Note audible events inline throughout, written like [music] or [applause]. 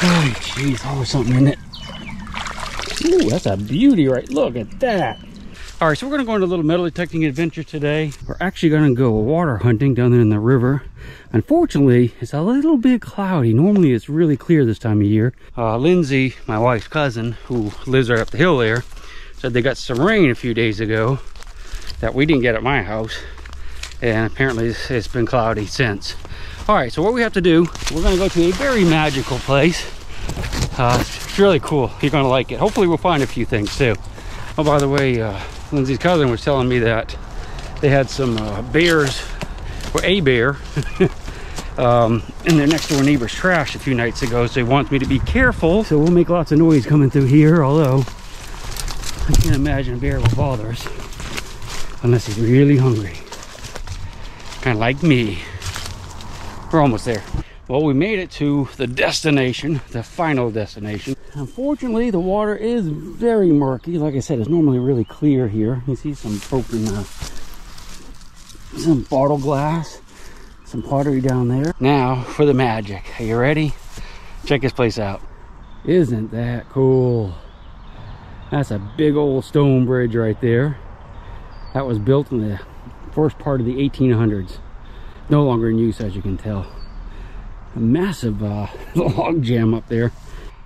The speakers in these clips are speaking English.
Oh, jeez, always something in it. Ooh, that's a beauty right. Look at that. All right, so we're gonna go on a little metal detecting adventure today. We're actually gonna go water hunting down there in the river. Unfortunately, it's a little bit cloudy. Normally it's really clear this time of year. Uh, Lindsay, my wife's cousin, who lives right up the hill there, said they got some rain a few days ago that we didn't get at my house. And apparently it's been cloudy since. All right, so what we have to do, we're gonna go to a very magical place. Uh, it's really cool. You're gonna like it. Hopefully we'll find a few things too. Oh, by the way, uh, Lindsay's cousin was telling me that they had some uh, bears, or a bear, [laughs] um, in their next door neighbor's trash a few nights ago. So he wants me to be careful. So we'll make lots of noise coming through here, although I can't imagine a bear will bother us unless he's really hungry. Kind of like me. We're almost there. Well, we made it to the destination, the final destination. Unfortunately, the water is very murky. Like I said, it's normally really clear here. You see some broken, uh, some bottle glass, some pottery down there. Now for the magic. Are you ready? Check this place out. Isn't that cool? That's a big old stone bridge right there. That was built in the first part of the 1800s. No longer in use, as you can tell a massive uh, [laughs] log jam up there.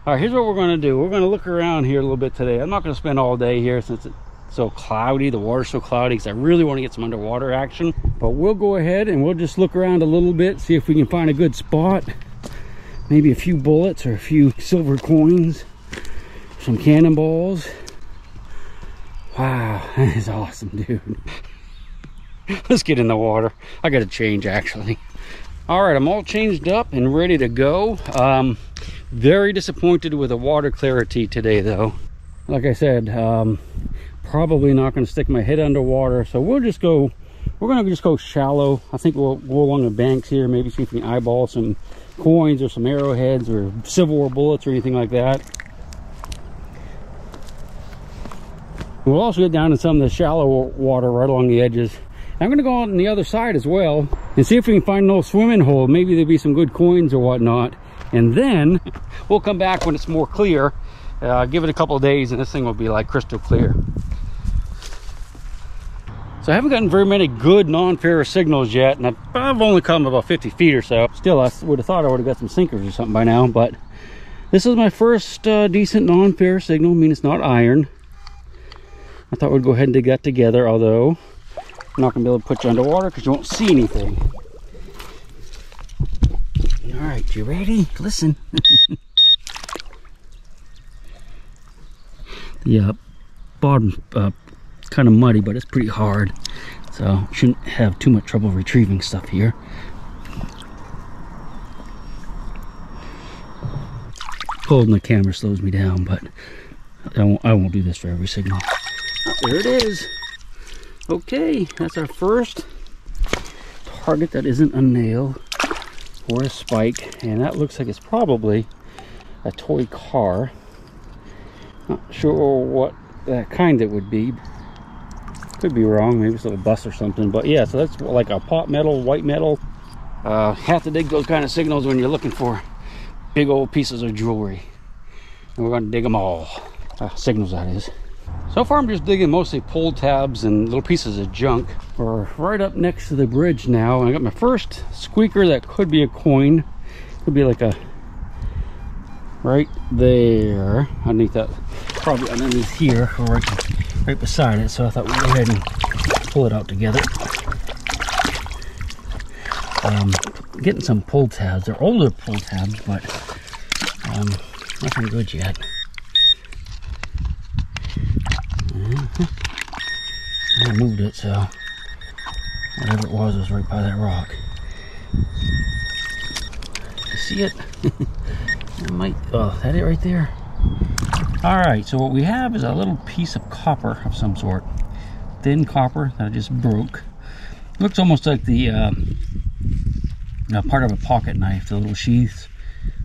All right, here's what we're gonna do. We're gonna look around here a little bit today. I'm not gonna spend all day here since it's so cloudy, the water's so cloudy, because I really wanna get some underwater action. But we'll go ahead and we'll just look around a little bit, see if we can find a good spot. Maybe a few bullets or a few silver coins, some cannonballs. Wow, [laughs] that is awesome, dude. [laughs] Let's get in the water. I gotta change actually. All right i'm all changed up and ready to go. Um, very disappointed with the water clarity today though. Like i said um, probably not going to stick my head underwater so we'll just go we're going to just go shallow. I think we'll go along the banks here maybe see if we can eyeball some coins or some arrowheads or civil war bullets or anything like that. We'll also get down to some of the shallow water right along the edges I'm gonna go on the other side as well and see if we can find no swimming hole. Maybe there'll be some good coins or whatnot. And then [laughs] we'll come back when it's more clear. Uh, give it a couple days and this thing will be like crystal clear. So I haven't gotten very many good non-ferrous signals yet, and I've only come about 50 feet or so. Still, I would have thought I would have got some sinkers or something by now, but this is my first uh, decent non-ferrous signal. I mean, it's not iron. I thought we'd go ahead and dig that together, although I'm not gonna be able to put you underwater because you won't see anything. All right, you ready? Listen. [laughs] the uh, bottom uh, kind of muddy, but it's pretty hard. So shouldn't have too much trouble retrieving stuff here. Holding the camera slows me down, but I won't, I won't do this for every signal. Oh, there it is. Okay, that's our first target that isn't a nail or a spike. And that looks like it's probably a toy car. Not sure what that kind it would be. Could be wrong, maybe it's a little bus or something. But yeah, so that's like a pot metal, white metal. Uh, have to dig those kind of signals when you're looking for big old pieces of jewelry. And we're to dig them all. Uh, signals, that is. So far I'm just digging mostly pull tabs and little pieces of junk. We're right up next to the bridge now. I got my first squeaker that could be a coin. Could be like a right there underneath that probably underneath here or right, right beside it so i thought we'd go ahead and pull it out together um, getting some pull tabs they're older pull tabs but um, nothing good yet I moved it, so whatever it was was right by that rock. You see it? [laughs] it might, oh, that it right there? All right, so what we have is a little piece of copper of some sort. Thin copper that I just broke. Looks almost like the um, uh, part of a pocket knife, the little sheaths,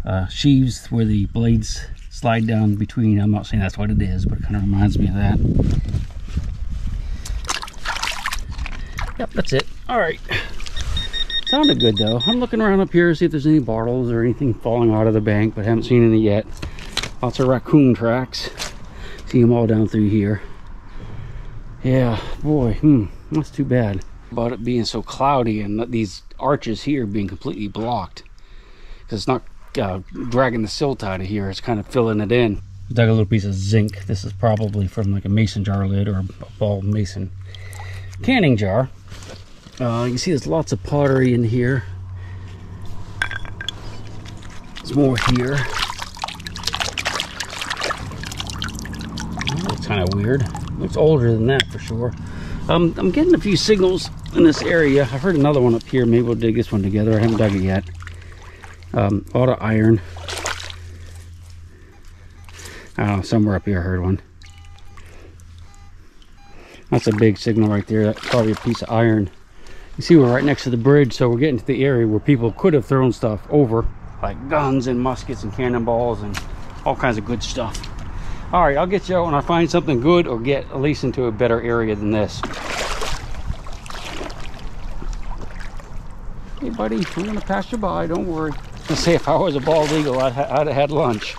uh, sheaves where the blades slide down between. I'm not saying that's what it is, but it kind of reminds me of that. Yep, that's it. All right. Sounded good though. I'm looking around up here to see if there's any bottles or anything falling out of the bank, but haven't seen any yet. Lots of raccoon tracks. See them all down through here. Yeah, boy, hmm, that's too bad. About it being so cloudy and these arches here being completely blocked. Because it's not uh, dragging the silt out of here, it's kind of filling it in. Dug a little piece of zinc. This is probably from like a mason jar lid or a ball mason canning jar. Uh, you can see there's lots of pottery in here. There's more here. Oh, looks kind of weird. Looks older than that for sure. Um, I'm getting a few signals in this area. I've heard another one up here. Maybe we'll dig this one together. I haven't dug it yet. Um, a lot of iron. I don't know, somewhere up here I heard one. That's a big signal right there. That's probably a piece of iron. You see we're right next to the bridge, so we're getting to the area where people could have thrown stuff over, like guns and muskets and cannonballs and all kinds of good stuff. All right, I'll get you out when I find something good or get at least into a better area than this. Hey buddy, I'm gonna pass you by, don't worry. Let's say if I was a bald eagle, I'd, I'd have had lunch.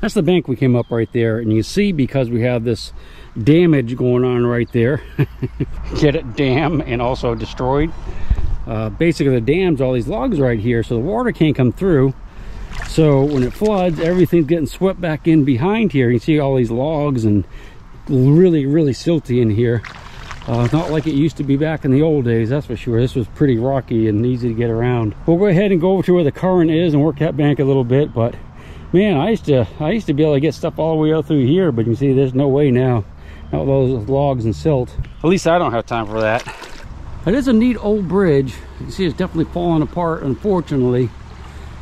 That's the bank we came up right there, and you see because we have this damage going on right there. [laughs] Get it dam and also destroyed. Uh, basically the dam's all these logs right here so the water can't come through. So when it floods everything's getting swept back in behind here. You see all these logs and really really silty in here. Uh, not like it used to be back in the old days that's for sure. This was pretty rocky and easy to get around. We'll go ahead and go over to where the current is and work that bank a little bit but man i used to i used to be able to get stuff all the way out through here but you see there's no way now all those logs and silt. At least I don't have time for that. It is a neat old bridge. You can see it's definitely falling apart, unfortunately.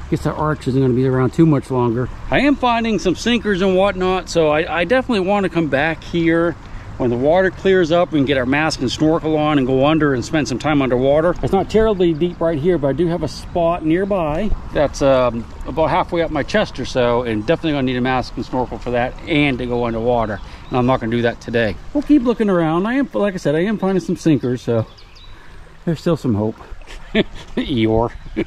I guess the arch isn't going to be around too much longer. I am finding some sinkers and whatnot, so I, I definitely want to come back here when the water clears up we can get our mask and snorkel on and go under and spend some time underwater it's not terribly deep right here but i do have a spot nearby that's um, about halfway up my chest or so and definitely gonna need a mask and snorkel for that and to go underwater and i'm not gonna do that today. We'll keep looking around. I am like i said i am finding some sinkers so there's still some hope. [laughs] Eeyore. [laughs]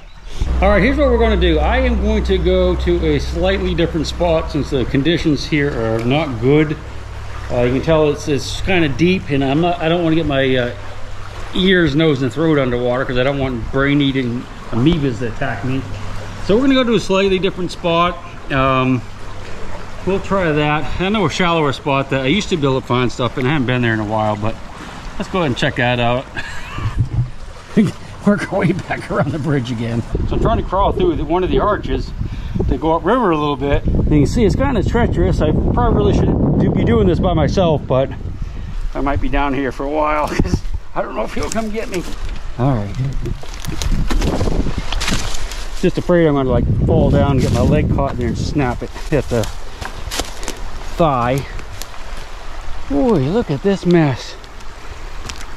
All right here's what we're going to do. I am going to go to a slightly different spot since the conditions here are not good. Uh, you can tell it's, it's kind of deep and I'm not, I don't want to get my uh, ears, nose, and throat underwater because I don't want brain-eating amoebas to attack me. So we're going to go to a slightly different spot. Um, we'll try that. I know a shallower spot that I used to be able to find stuff and I haven't been there in a while, but let's go ahead and check that out. Work our way back around the bridge again. So I'm trying to crawl through one of the arches to go upriver a little bit. And you can see it's kind of treacherous. I probably really should be doing this by myself, but I might be down here for a while [laughs] because I don't know if he'll come get me. All right. Just afraid I'm gonna like fall down get my leg caught in there and snap it at the thigh. Boy, look at this mess.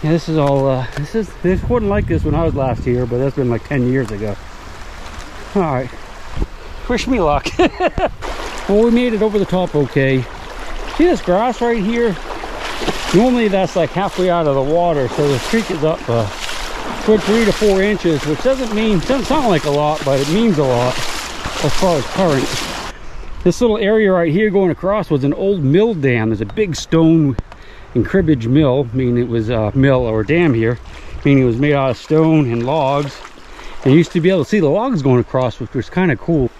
Yeah, this is all, uh, this is, this wasn't like this when I was last here, but that's been like 10 years ago. All right, wish me luck. [laughs] well, we made it over the top okay. See this grass right here? Normally that's like halfway out of the water, so the creek is up uh, three to four inches, which doesn't mean, doesn't sound like a lot, but it means a lot as far as current. This little area right here going across was an old mill dam. There's a big stone in Cribbage Mill, meaning it was a mill or dam here, meaning it was made out of stone and logs. And used to be able to see the logs going across, which was kind of cool.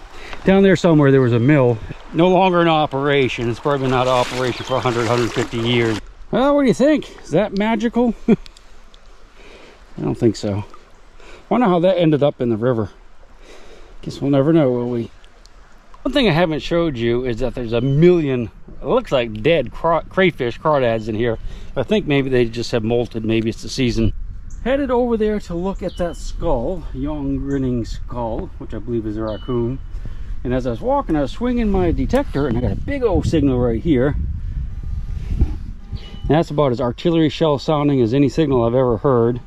Down there somewhere there was a mill. No longer in operation. It's probably out of operation for 100, 150 years. Well, what do you think? Is that magical? [laughs] I don't think so. I wonder how that ended up in the river. Guess we'll never know, will we? One thing I haven't showed you is that there's a million, it looks like dead crayfish, crawdads in here. I think maybe they just have molted. Maybe it's the season. Headed over there to look at that skull, young grinning skull, which I believe is a raccoon. And as I was walking, I was swinging my detector and I got a big old signal right here. And that's about as artillery shell sounding as any signal I've ever heard.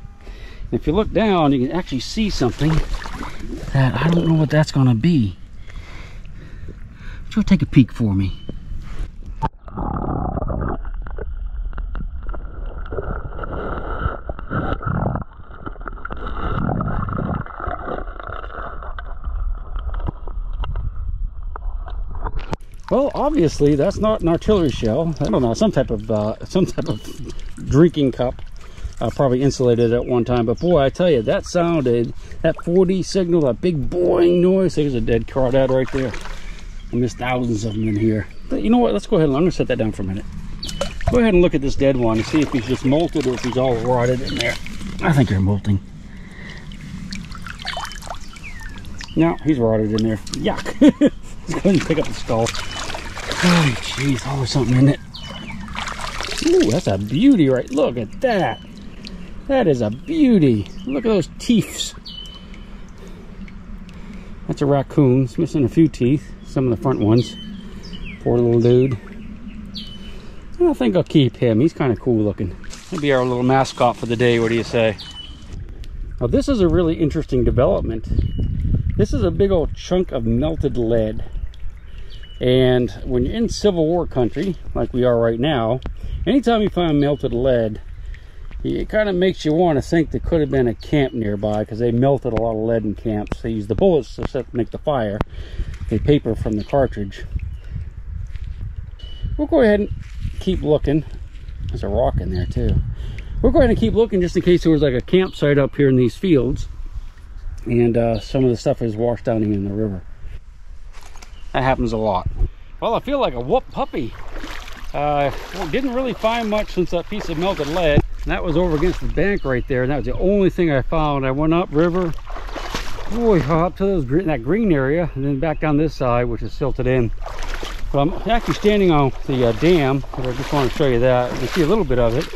And if you look down, you can actually see something that I don't know what that's going to be. Go take a peek for me. Well, obviously that's not an artillery shell. I don't know, some type of uh, [laughs] some type of drinking cup. I probably insulated at one time. But boy, I tell you, that sounded that 40 signal, that big boing noise. There's a dead crawdad right there. And there's thousands of them in here. But you know what? Let's go ahead and I'm gonna set that down for a minute. Go ahead and look at this dead one and see if he's just molted or if he's all rotted in there. I think they're molting. No, he's rotted in there. Yuck. [laughs] Let's go ahead and pick up the skull. Oh, jeez, always something in it. Ooh, that's a beauty, right? Look at that. That is a beauty. Look at those teeth. That's a raccoon. It's missing a few teeth. Some of the front ones. Poor little dude. I think I'll keep him. He's kind of cool looking. He'll be our little mascot for the day. What do you say? Now this is a really interesting development. This is a big old chunk of melted lead. And when you're in Civil War country, like we are right now, anytime you find melted lead, it kind of makes you want to think there could have been a camp nearby because they melted a lot of lead in camps. They use the bullets to set, make the fire, the paper from the cartridge. We'll go ahead and keep looking. There's a rock in there too. We're going to keep looking just in case there was like a campsite up here in these fields. And uh, some of the stuff is washed down in the river. That happens a lot. Well, I feel like a whoop puppy. Uh, well, didn't really find much since that piece of melted lead. And that was over against the bank right there. And that was the only thing I found. I went up river, boy, up to those that green area, and then back down this side, which is silted in. But I'm actually standing on the uh, dam. But I just want to show you that. You can see a little bit of it.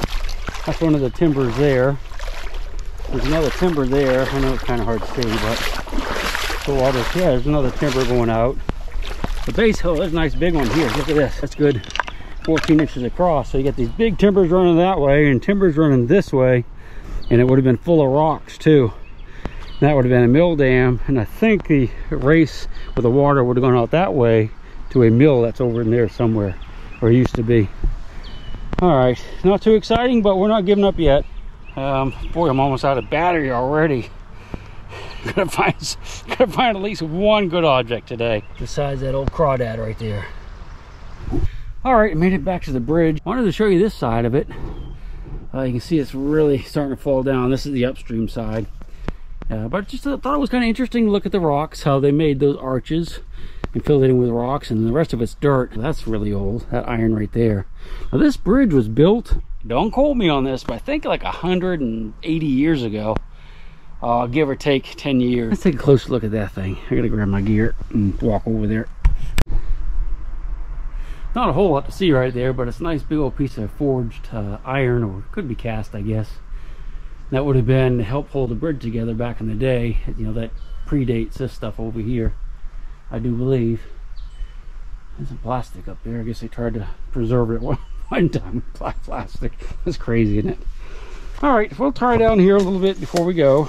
That's one of the timbers there. There's another timber there. I know it's kind of hard to see, but the water, yeah, there's another timber going out. The base, oh, there's a nice big one here. Look at this. That's good. 14 inches across. So you got these big timbers running that way and timbers running this way. And it would have been full of rocks too. That would have been a mill dam. And I think the race with the water would have gone out that way to a mill that's over in there somewhere or used to be. All right, not too exciting, but we're not giving up yet. Um, boy, I'm almost out of battery already. [laughs] gotta find, gotta find at least one good object today. Besides that old crawdad right there. All right, made it back to the bridge. Wanted to show you this side of it. Uh, you can see it's really starting to fall down. This is the upstream side. Uh, but just uh, thought it was kind of interesting to look at the rocks, how they made those arches and filled it in with rocks and the rest of it's dirt. That's really old, that iron right there. Now this bridge was built, don't quote me on this, but I think like 180 years ago. Uh, give or take 10 years. Let's take a closer look at that thing. I gotta grab my gear and walk over there. Not a whole lot to see right there, but it's a nice big old piece of forged uh, iron, or could be cast, I guess. That would have been to help hold the bridge together back in the day. You know, that predates this stuff over here. I do believe. There's some plastic up there. I guess they tried to preserve it [laughs] one, one time black plastic. That's crazy, isn't it? All right, we'll try down here a little bit before we go.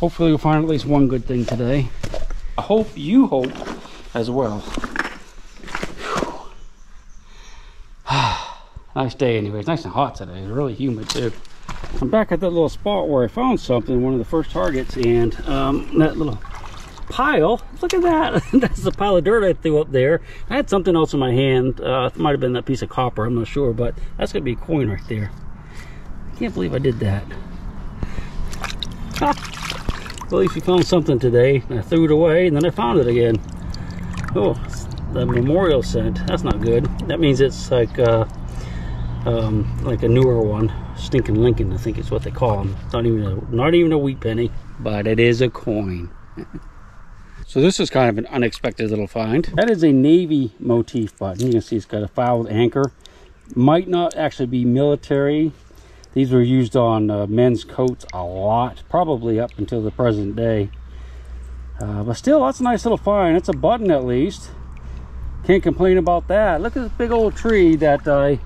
Hopefully we'll find at least one good thing today. I hope you hope as well. [sighs] nice day anyway. It's nice and hot today. It's really humid too. I'm back at that little spot where I found something, one of the first targets, and um, that little pile. Look at that. [laughs] That's the pile of dirt I threw up there. I had something else in my hand. Uh, it might have been that piece of copper. I'm not sure, but that's going to be a coin right there. I can't believe I did that. At least we found something today. I threw it away and then I found it again. Oh, the memorial cent. That's not good. That means it's like uh, um, like a newer one. Stinking Lincoln, I think is what they call them. Not even a, not even a wheat penny, but it is a coin. So this is kind of an unexpected little find. That is a Navy motif button. You can see it's got a fouled anchor. Might not actually be military. These were used on uh, men's coats a lot, probably up until the present day. Uh, but still, that's a nice little find. It's a button at least. Can't complain about that. Look at this big old tree that I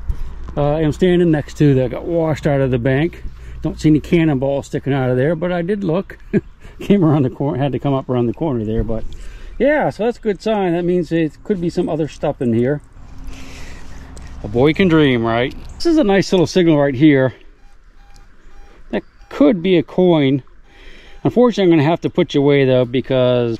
uh, am standing next to that got washed out of the bank. Don't see any cannonballs sticking out of there, but I did look. [laughs] came around the corner, had to come up around the corner there, but yeah, so that's a good sign. That means it could be some other stuff in here. A boy can dream, right? This is a nice little signal right here. That could be a coin. Unfortunately, I'm going to have to put you away though because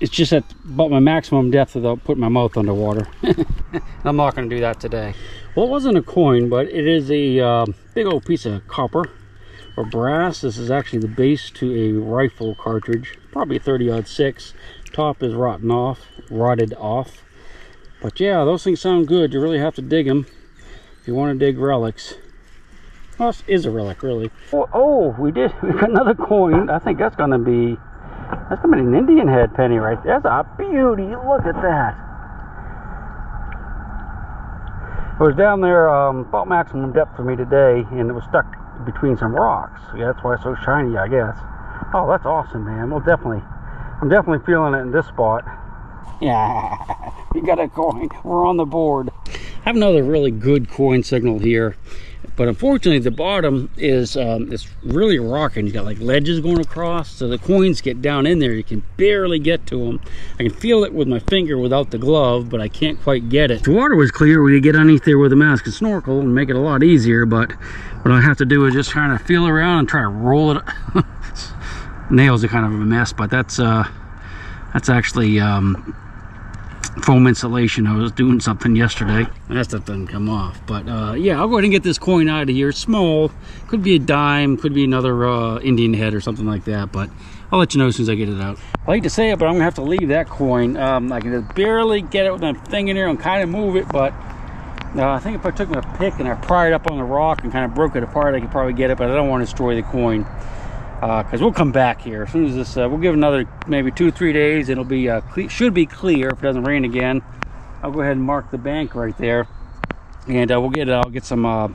it's just at about my maximum depth without putting my mouth underwater. [laughs] I'm not going to do that today. Well, it wasn't a coin, but it is a uh, big old piece of copper or brass. This is actually the base to a rifle cartridge, probably 30 odd six. Top is rotten off, rotted off. But yeah, those things sound good. You really have to dig them if you want to dig relics. Well, this is a relic, really. Oh, oh we did. [laughs] We got another coin. I think that's going to be that's gonna be an Indian head penny right there. That's a beauty. Look at that. It was down there um, about maximum depth for me today, and it was stuck between some rocks. Yeah, that's why it's so shiny, I guess. Oh, that's awesome, man. Well, definitely, I'm definitely feeling it in this spot. Yeah, [laughs] you got a coin. We're on the board. I have another really good coin signal here but unfortunately the bottom is um, it's really rocking. You got like ledges going across so the coins get down in there. You can barely get to them I can feel it with my finger without the glove but I can't quite get it. If the water was clear we could get underneath there with a mask and snorkel and make it a lot easier but what I have to do is just kind of feel around and try to roll it [laughs] nails are kind of a mess but that's uh that's actually um, foam insulation. I was doing something yesterday. That stuff doesn't come off. But uh, yeah, I'll go ahead and get this coin out of here. Small. Could be a dime. Could be another uh, Indian head or something like that. But I'll let you know as soon as I get it out. I hate to say it, but I'm going to have to leave that coin. Um, I can just barely get it with my thing in there and kind of move it. But uh, I think if I took my pick and I pried up on the rock and kind of broke it apart, I could probably get it. But I don't want to destroy the coin because uh, we'll come back here. As soon as this uh, we'll give another maybe two three days. It'll be uh, should be clear if it doesn't rain again. I'll go ahead and mark the bank right there. And uh, we'll get I'll get some uh,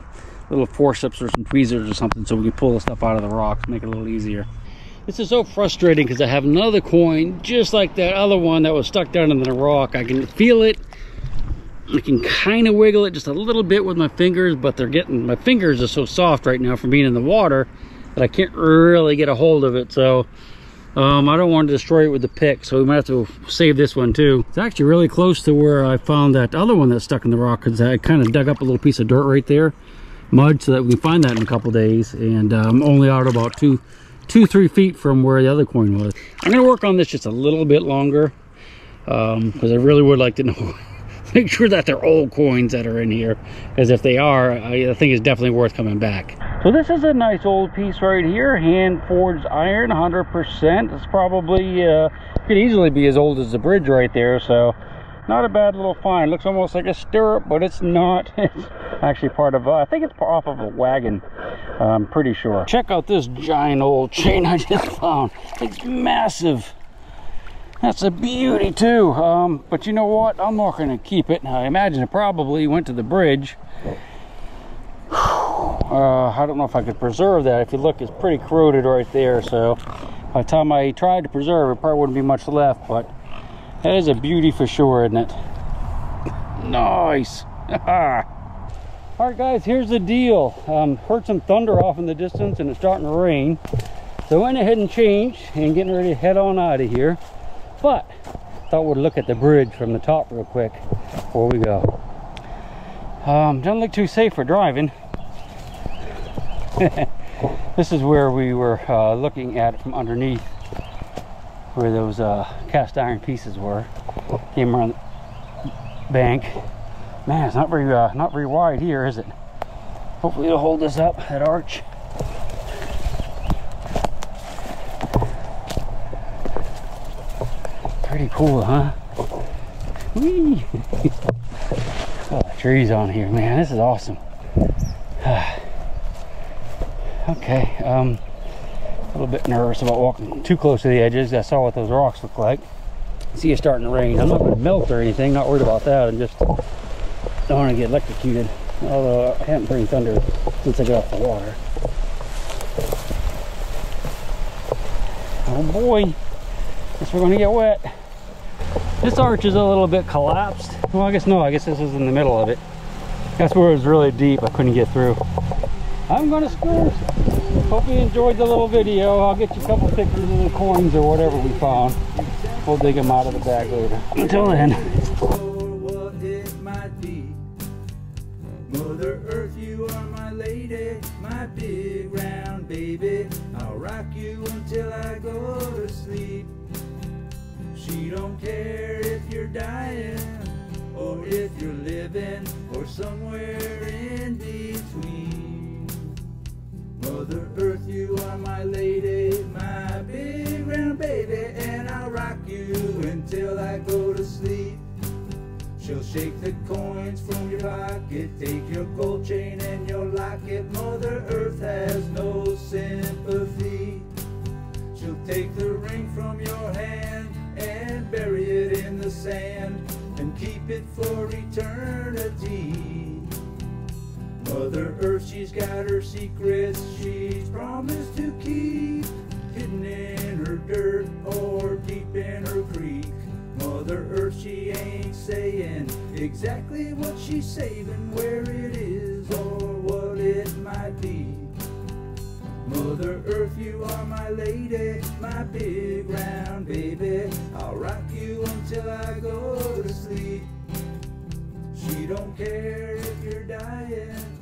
little forceps or some tweezers or something so we can pull the stuff out of the rocks make it a little easier. This is so frustrating because I have another coin just like that other one that was stuck down in the rock. I can feel it. I can kind of wiggle it just a little bit with my fingers but they're getting my fingers are so soft right now from being in the water that I can't really get a hold of it. So um, I don't want to destroy it with the pick. So we might have to save this one too. It's actually really close to where I found that other one that's stuck in the rock because I kind of dug up a little piece of dirt right there. Mud so that we can find that in a couple days. And I'm um, only out about two, two, three feet from where the other coin was. I'm going to work on this just a little bit longer because um, I really would like to know [laughs] [laughs] make sure that they're old coins that are in here because if they are I think it's definitely worth coming back. So this is a nice old piece right here hand forged iron 100 percent. It's probably uh, could easily be as old as the bridge right there so not a bad little find. Looks almost like a stirrup but it's not. [laughs] It's actually part of uh, i think it's off of a wagon i'm pretty sure. Check out this giant old chain i just found. It's massive that's a beauty too. Um, but you know what? I'm not going to keep it. I imagine it probably went to the bridge. [sighs] Uh, I don't know if I could preserve that. If you look, it's pretty corroded right there. So by the time I tried to preserve it, probably wouldn't be much left. But that is a beauty for sure, isn't it? Nice. [laughs] All right, guys, here's the deal. Um, heard some thunder off in the distance and it's starting to rain. So I went ahead and changed and getting ready to head on out of here. But thought we'd look at the bridge from the top real quick before we go. Um, doesn't look too safe for driving. [laughs] this is where we were uh, looking at it from underneath where those uh, cast iron pieces were. Came around the bank. Man, it's not very uh, not very wide here, is it? Hopefully it'll hold this up, that arch. Pretty cool, huh? Whee! [laughs] oh, trees on here, man. This is awesome. [sighs] okay, um, a little bit nervous about walking too close to the edges. I saw what those rocks look like. See it's starting to rain. I'm not going to melt or anything. Not worried about that. I'm just don't want to get electrocuted. Although I haven't heard thunder since I got off the water. Oh boy, guess we're going to get wet. This arch is a little bit collapsed. Well, I guess no, I guess this is in the middle of it. That's where it was really deep. I couldn't get through. I'm gonna squirt. Hope you enjoyed the little video. I'll get you a couple pictures of the coins or whatever we found. We'll dig them out of the bag later. Until then. Mother Earth, you are my lady, my big round baby. I'll rock you until I go to sleep. She don't care if you're dying or if you're living or somewhere in between. Mother Earth, you are my lady, my big round baby, and I'll rock you until I go to sleep. She'll shake the coins from your pocket, take your gold chain and your locket. Mother Earth has no sympathy. She'll take the ring from your hand the sand and keep it for eternity. Mother Earth, she's got her secrets she's promised to keep, hidden in her dirt or deep in her creek. Mother Earth, she ain't saying exactly what she's saving, where it is or what it might be. Mother Earth, you are my lady, my big round baby. I'll rock you until I go to sleep. She don't care if you're dying